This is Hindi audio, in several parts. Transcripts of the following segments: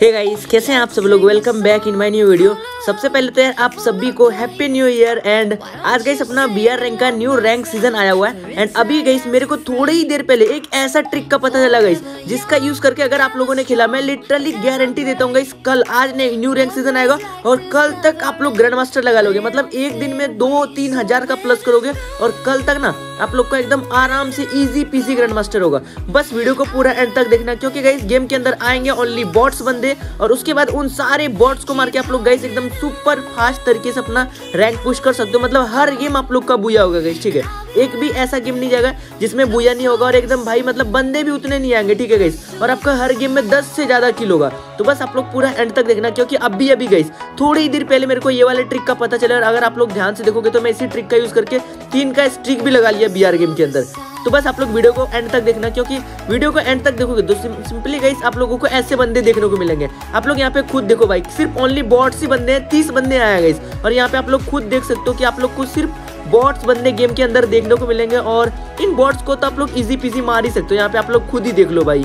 हे गाइस कैसे हैं आप सब लोग? Welcome back in my new video सबसे पहले तो यार आप सभी को हैप्पी न्यू ईयर एंड आज गई अपना बी आर रैंक का न्यू रैंक सीज़न आया हुआ है। एंड अभी गाइस मेरे को थोड़ी ही देर पहले एक ऐसा ट्रिक का पता चला गाइस जिसका यूज़ करके अगर आप लोगों ने खेला, मैं लिटरली गारंटी देता हूँ गाइस कल आज ने न्यू रैंक सीज़न आएगा और कल तक आप लोग ग्रैंड मास्टर लगा लोगे। मतलब एक दिन में दो तीन हज़ार का प्लस करोगे और कल तक ना आप लोग को एकदम आराम से इजी पीसी ग्रैंड मास्टर होगा। बस वीडियो को पूरा एंड तक देखना, क्योंकि गाइस गेम के अंदर आएँगे ओनली बॉट्स बंदे और उसके बाद उन सारे बॉट्स को मार के आप लोग गाइस एकदम सुपर फास्ट तरीके से अपना रैंक पुश कर सकते हो। मतलब हर गेम आप लोग का बुया होगा ठीक है? एक भी ऐसा गेम नहीं जाएगा जिसमें बुया नहीं होगा और एकदम भाई मतलब बंदे भी उतने नहीं आएँगे, ठीक है गाइस और आपका हर गेम में 10 से ज़्यादा किल होगा। तो बस आप लोग पूरा एंड तक देखना, क्योंकि अभी अभी गाइस थोड़ी देर पहले मेरे को ये वाले ट्रिक का पता चला और अगर आप लोग ध्यान से देखोगे तो मैं इसी ट्रिक का यूज़ करके तीन का स्ट्रिक भी लगा लिया बी गेम के अंदर। तो बस आप लोग वीडियो को एंड तक देखना, क्योंकि वीडियो को एंड तक देखोगे तो सिंपली गाइस आप लोगों को ऐसे बंदे देखने को मिलेंगे। आप लोग यहाँ पे खुद देखो भाई, सिर्फ़ ओनली बॉट्स ही बंदे हैं, तीस बंदे आए गाइस और यहाँ पे आप लोग खुद देख सकते हो कि आप लोग को सिर्फ़ बॉट्स बंदे गेम के अंदर देखने को मिलेंगे और इन बॉट्स को तो आप लोग इजी पीजी मार ही सकते हो। यहाँ पे आप लोग खुद ही देख लो भाई।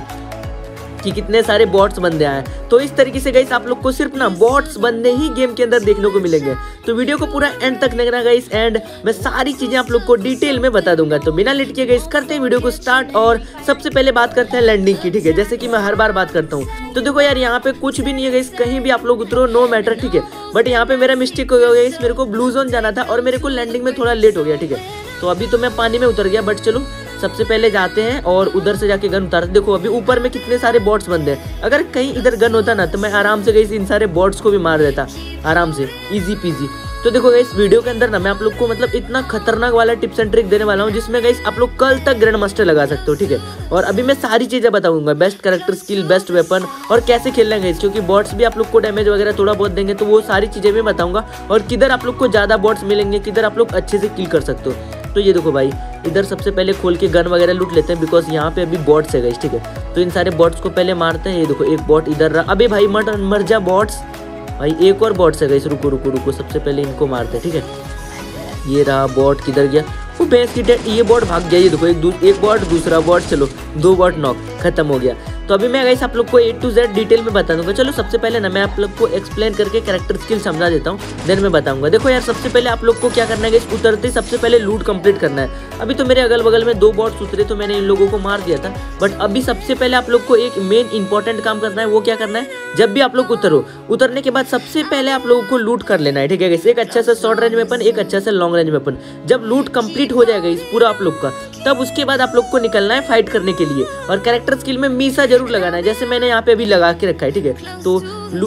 कि कितने सारे बॉट्स बंदे आए तो इस तरीके से गाइस आप लोग को सिर्फ़ ना बॉट्स बंदे ही गेम के अंदर देखने को मिलेंगे। तो वीडियो को पूरा एंड तक देखना गाइस एंड मैं सारी चीज़ें आप लोग को डिटेल में बता दूँगा। तो बिना लेट के गाइस करते हैं वीडियो को स्टार्ट और सबसे पहले बात करते हैं लैंडिंग की, ठीक है? जैसे कि मैं हर बार बात करता हूँ। तो देखो यार, यहाँ पे कुछ भी नहीं है गाइस कहीं भी आप लोग उतरो नो मैटर ठीक है? बट यहाँ पे मेरा मिस्टेक हो गया इस मेरे को ब्लू जोन जाना था, और मेरे को लैंडिंग में थोड़ा लेट हो गया, ठीक है? तो अभी तो मैं पानी में उतर गया बट चलो सबसे पहले जाते हैं और उधर से जाके गन उतारते देखो, अभी ऊपर में कितने सारे बॉट्स बंद हैं। अगर कहीं इधर गन होता ना तो मैं आराम से गई इन सारे बॉट्स को भी मार देता। आराम से ईजी पीजी तो देखो इस वीडियो के अंदर ना मैं आप लोग को मतलब इतना खतरनाक वाला टिप्स एंड ट्रिक देने वाला हूँ, जिसमें गई आप लोग कल तक ग्रैंड मास्टर लगा सकते हो, ठीक है? और अभी मैं सारी चीज़ें बताऊँगा। Best character skill best weapon और कैसे खेलना है क्योंकि बॉट्स भी आप लोग को डैमेज वगैरह थोड़ा बहुत देंगे तो वो सारी चीज़ें भी बताऊँगा। और किधर आप लोग को ज़्यादा बॉट्स मिलेंगे, किधर आप लोग अच्छे से किल कर सकते हो। तो ये देखो भाई, इधर सबसे पहले खोल के गन वगैरह लूट लेते हैं बिकॉज़ यहाँ पे अभी बॉट्स है ठीक है? तो इन सारे बॉट्स को पहले मारते हैं, ये देखो, एक बॉट इधर रहा। अभी भाई मर मर जा बॉट्स भाई, एक और बॉट्स है रुको रुको रुको, सबसे पहले इनको मारते हैं, ठीक है? ये रहा बॉट किधर गया? वो भैंस की ये बॉट भाग गया, ये देखो, एक एक बॉट दूसरा बॉट चलो, दो बॉट नॉक खत्म हो गया। तो अभी मैं गाइस आप लोग को ए टू जेड डिटेल में बता दूँगा। चलो, सबसे पहले ना मैं आप लोग को एक्सप्लेन करके कैरेक्टर स्किल समझा देता हूँ। देन मैं बताऊँगा। देखो यार, सबसे पहले आप लोग को क्या करना है उतरते सबसे पहले लूट कंप्लीट करना है। अभी तो मेरे अगल बगल में दो बॉट्स उतरे तो मैंने इन लोगों को मार दिया था। बट अभी सबसे पहले आप लोग को एक मेन इंपॉर्टेंट काम करना है, वो क्या करना है? जब भी आप लोग उतरो, उतरने के बाद सबसे पहले आप लोगों को लूट कर लेना है, ठीक है एक अच्छा सा शॉर्ट रेंज वेपन एक अच्छा सा लॉन्ग रेंज वेपन जब लूट कंप्लीट हो जाएगा इस पूरा आप लोग का तब उसके बाद आप लोग को निकलना है फाइट करने के लिए। और कैरेक्टर स्किल में मीसा ज़रूर लगाना है। जैसे मैंने यहाँ पे अभी लगा के रखा है, ठीक है? तो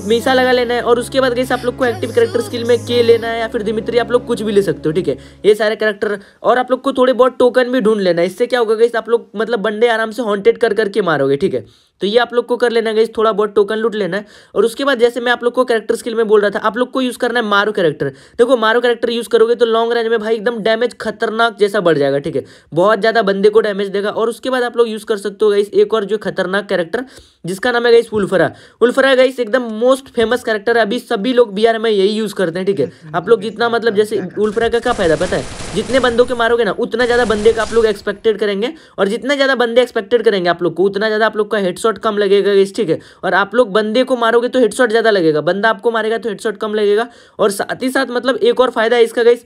मीसा लगा लेना है और उसके बाद कैसे आप लोग को एक्टिव कैरेक्टर स्किल में के लेना है या फिर दिमित्री आप लोग कुछ भी ले सकते हो, ठीक है? ये सारे कैरेक्टर और आप लोग को थोड़े बहुत टोकन भी ढूंढ लेना है। इससे क्या होगा कैसे आप लोग मतलब बंडे आराम से हॉन्टेड कर करके मारोगे, ठीक है? तो ये आप लोग को कर लेना है थोड़ा बहुत टोकन लूट लेना है। और उसके बाद जैसे मैं आप लोग को कैरेक्टर स्किल में बोल रहा था, आप लोग को यूज़ करना है मारो कैरेक्टर देखो मारो कैरेक्टर यूज़ करोगे तो लॉन्ग रेंज में भाई एकदम डैमेज खतरनाक जैसा बढ़ जाएगा, ठीक है? बहुत ज़्यादा बंदे को डैमेज देगा। और उसके बाद आप लोग यूज़ कर सकते हो गाइस एक और जो खतरनाक कैरेक्टर जिसका नाम है गाइस उल्फरा उल्फरा गाइस एकदम मोस्ट फ़ेमस कैरेक्टर है। अभी सभी लोग बिहार में यही यूज़ करते हैं, ठीक है? आप लोग जितना मतलब जैसे उल्फरा का क्या फ़ायदा, पता है? जितने बंदों के मारोगे ना, उतना ज़्यादा बंदे का आप लोग एक्सपेक्टेड करेंगे। और जितना ज़्यादा बंदे एक्सपेक्टेड करेंगे आप लोग को, उतना ज़्यादा आप लोग का हेडशॉट कम लगेगा ठीक है? और आप लोग बंदे को मारोगे तो हेडशॉट ज़्यादा लगेगा। बंदा आपको मारेगा तो हेडशॉट कम लगेगा। और साथ ही साथ मतलब एक और फ़ायदा है इसका गाइस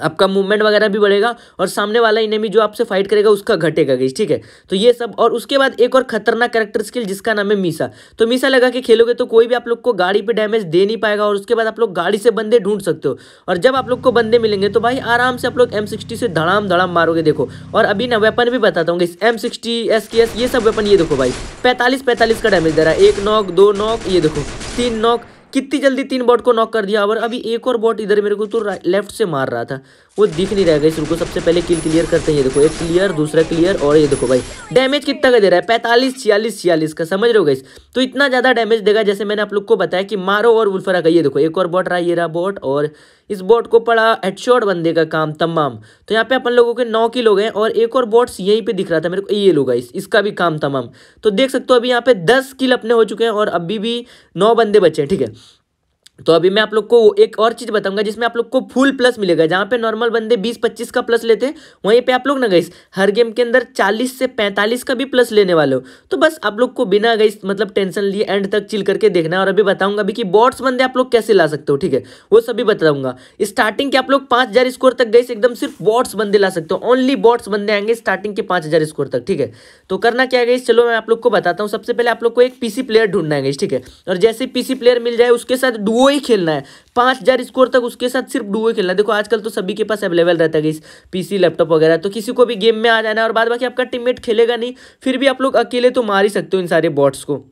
आपका मूवमेंट वगैरह भी बढ़ेगा और सामने वाला इनेमी जो आपसे फाइट करेगा, उसका घटेगा गई ठीक है? तो ये सब, और उसके बाद एक और खतरनाक करेक्टर स्किल जिसका नाम है मीसा। तो मीसा लगा के खेलोगे तो कोई भी आप लोग को गाड़ी पे डैमेज दे नहीं पाएगा और उसके बाद आप लोग गाड़ी से बंदे ढूंढ सकते हो। और जब आप लोग को बंदे मिलेंगे तो भाई आराम से आप लोग एम से धड़ाम धड़ाम मारोगे, देखो। और अभी ना वेपन भी बताता हूँ एम सिक्सटी ये सब वेपन ये देखो भाई। पैंतालीस पैंतालीस का डैमेज दे रहा है। एक नॉक दो नॉक ये देखो। तीन नॉक कितनी जल्दी तीन बॉट को नॉक कर दिया? और अभी एक और बॉट इधर मेरे को तो लेफ़्ट से मार रहा था। वो दिख नहीं रहेगा इस रुको सबसे पहले किल क्लियर करते हैं। ये देखो एक क्लियर दूसरा क्लियर और ये देखो भाई डैमेज कितना का दे रहा है? पैंतालीस छियालीस छियालीस का समझ रहे हो गई तो इतना ज़्यादा डैमेज देगा जैसे मैंने आप लोग को बताया कि मारो और वुल्फरा का। ये देखो एक और बॉट रहा ये रहा बॉट और इस बॉट को पड़ा हेडशॉट बंदे का काम तमाम। तो यहाँ पे अपन लोगों के नौ किल हो गए और एक और बॉट्स यहीं पे दिख रहा था मेरे को। ये लोग इस, इसका भी काम तमाम। तो देख सकते हो अभी यहाँ पे दस किल अपने हो चुके हैं और अभी भी नौ बंदे बचे हैं ठीक है? तो अभी मैं आप लोग को एक और चीज़ बताऊँगा, जिसमें आप लोग को फुल प्लस मिलेगा। जहाँ पे नॉर्मल बंदे बीस पच्चीस का प्लस लेते हैं, वहीं पे आप लोग ना गई हर गेम के अंदर चालीस से पैंतालीस का भी प्लस लेने वाले हो। तो बस आप लोग को बिना गई मतलब टेंशन लिए एंड तक चिल करके देखना और अभी बताऊँगा अभी कि बॉट्स बंदे आप लोग कैसे ला सकते हो, ठीक है? वो सभी बताऊँगा। स्टार्टिंग के आप लोग पाँच स्कोर तक गई एकदम सिर्फ़ बॉट्स बंदे ला सकते हो। ओनली बॉट्स बंदे आएँगे स्टार्टिंग के पाँच स्कोर तक, ठीक है? तो करना क्या गई चलो मैं आप लोग को बताता हूँ। सबसे पहले आप लोग को एक पीसी प्लेयर ढूंढना है ठीक है? और जैसे पीसी प्लेयर मिल जाए, उसके साथ डुओ ही खेलना है। पाँच हज़ार स्कोर तक उसके साथ सिर्फ़ डुओ खेलना देखो, आजकल तो सभी के पास अवेलेबल रहता है इस पीसी लैपटॉप वगैरह तो किसी को भी गेम में आ जाना है और बाद बाकी आपका टीममेट खेलेगा नहीं, फिर भी आप लोग अकेले तो मार ही सकते हो इन सारे बॉट्स को।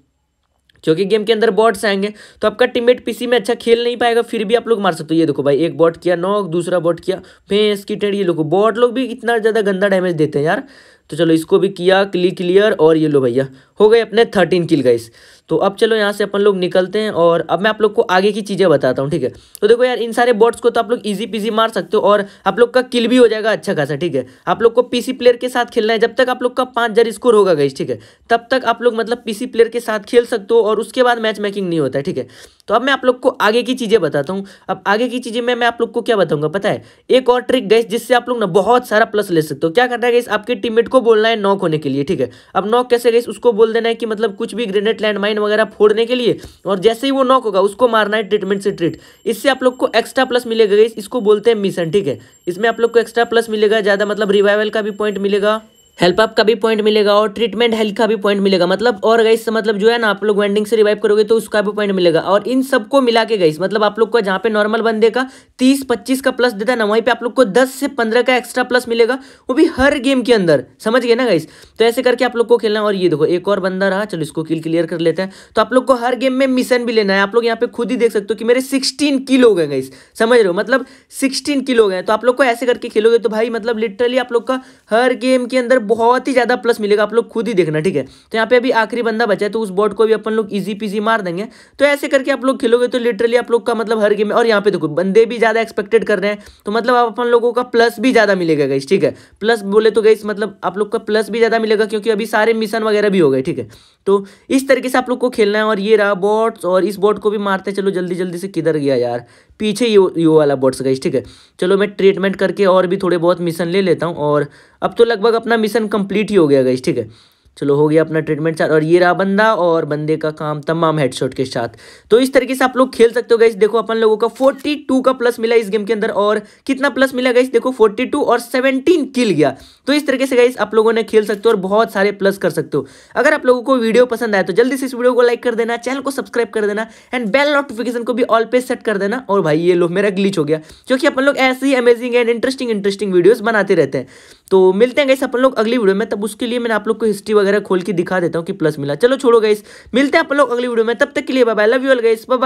क्योंकि गेम के अंदर बॉट्स आएँगे तो आपका टीममेट पीसी में अच्छा खेल नहीं पाएगा, फिर भी आप लोग मार सकते हो। ये देखो भाई, एक बॉट किया नॉक दूसरा बॉट किया फेंस की टेड ये लोग बॉट लोग भी इतना ज़्यादा गंदा डैमेज देते हैं यार। तो चलो इसको भी किया, क्ली क्लियर और ये लो भैया। हो गए अपने थर्टीन किल गाइस तो अब चलो यहाँ से अपन लोग निकलते हैं और अब मैं आप लोग को आगे की चीज़ें बताता हूँ, ठीक है? तो देखो यार, इन सारे बॉट्स को तो आप लोग इजी पीजी मार सकते हो और आप लोग का किल भी हो जाएगा अच्छा खासा, ठीक है? आप लोग को पीसी प्लेयर के साथ खेलना है। जब तक आप लोग का पाँच हज़ार स्कोर होगा गाइस ठीक है? तब तक आप लोग मतलब पीसी प्लेयर के साथ खेल सकते हो और उसके बाद मैच मेकिंग नहीं होता है, ठीक है? तो अब मैं आप लोग को आगे की चीज़ें बताता हूँ। अब आगे की चीज़ें में मैं आप लोग को क्या बताऊँगा, पता है? एक और ट्रिक गैस जिससे आप लोग ना बहुत सारा प्लस ले सकते हो। क्या करना है गैस आपके टीममेट को बोलना है नॉक होने के लिए, ठीक है? अब नॉक कैसे गई उसको बोल देना है कि मतलब कुछ भी ग्रेनेड लैंड माइन वगैरह फोड़ने के लिए और जैसे ही वो नॉक होगा, उसको मारना है ट्रीटमेंट से ट्रीट इससे आप लोग को एक्स्ट्रा प्लस मिलेगा इसको बोलते हैं मिशन ठीक है? इसमें आप लोग को एक्स्ट्रा प्लस मिलेगा, ज़्यादा मतलब रिवाइवल का भी पॉइंट मिलेगा। हेल्प अप का भी पॉइंट मिलेगा और ट्रीटमेंट हेल्थ का भी पॉइंट मिलेगा। मतलब और गई मतलब जो है ना, आप लोग वेंडिंग से रिवाइव करोगे तो उसका भी पॉइंट मिलेगा। और इन सबको मिला के गई मतलब आप लोग को जहाँ पे नॉर्मल बंदे का तीस, पच्चीस का प्लस देता है ना, वहीं पे आप लोग को दस से पंद्रह का एक्स्ट्रा प्लस मिलेगा। वो भी हर गेम के अंदर, समझ गए ना गाइस तो ऐसे करके आप लोग को खेलना और ये देखो, एक और बंदा रहा, चलो इसको किल क्लियर कर लेते हैं। तो आप लोग को हर गेम में मिशन भी लेना है। आप लोग यहाँ पे खुद ही देख सकते हो कि मेरे सिक्सटीन किल हो गए गाइस समझ रहे हो? मतलब सिक्सटीन किल हो गए तो आप लोग को ऐसे करके खेलोगे तो भाई मतलब लिटरली आप लोग का हर गेम के अंदर बहुत ही ज़्यादा प्लस मिलेगा, आप लोग खुद ही देखना, ठीक है? तो यहाँ पे अभी आखिरी बंदा बचा है तो उस बोर्ड को भी अपन लोग इजी पीजी मार देंगे। तो ऐसे करके आप लोग खेलोगे तो लिटरली आप लोग का मतलब हर गेम और यहाँ पे देखो, बंदे भी ज़्यादा एक्सपेक्टेड कर रहे हैं तो मतलब आप अपन लोगों का प्लस भी ज़्यादा मिलेगा गई ठीक है? प्लस बोले तो गई मतलब आप लोग का प्लस भी ज़्यादा मिलेगा, क्योंकि अभी सारे मिशन वगैरह भी हो गए, ठीक है? तो इस तरीके से आप लोग को खेलना है, और ये रहा बॉट्स और इस बोर्ड को भी मारते चलो जल्दी जल्दी से किधर गया यार? पीछे यो यो वाला बोट्स गई ठीक है? चलो मैं ट्रीटमेंट करके और भी थोड़े बहुत मिशन ले लेता हूँ, और अब तो लगभग अपना मिशन कंप्लीट ही हो गया गई ठीक है? चलो, हो गया अपना ट्रीटमेंट चार और ये रहा बंदा और बंदे का काम तमाम हेडशॉट के साथ। तो इस तरीके से आप लोग खेल सकते हो गाइस देखो, अपन लोगों का 42 का प्लस मिला इस गेम के अंदर और कितना प्लस मिला गाइस देखो 42 और 17 किल गया। तो इस तरीके से गाइस आप लोगों ने खेल सकते हो और बहुत सारे प्लस कर सकते हो। अगर आप लोगों को वीडियो पसंद आए तो जल्दी से इस वीडियो को लाइक कर देना चैनल को सब्सक्राइब कर देना एंड बेल नोटिफिकेशन को भी ऑल पे सेट कर देना। और भाई, ये लो, मेरा ग्लिच हो गया, क्योंकि अपन लोग ऐसे ही amazing and interesting interesting videos बनाते रहते हैं। तो मिलते हैं गाइस अपन लोग अगली वीडियो में। तब उसके लिए मैंने आप लोग को हिस्ट्री वगैरह खोल के दिखा देता हूँ कि प्लस मिला। चलो छोड़ो गाइस मिलते हैं अपन लोग अगली वीडियो में। तब तक के लिए bye love you all guys bye